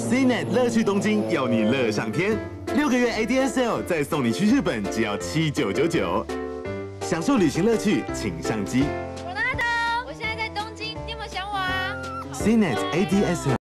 CNET 乐趣东京，要你乐上天。六个月 ADSL 再送你去日本，只要七九九九。享受旅行乐趣，请上机。罗纳德，我现在在东京，你有没有想我啊？CNET ADSL。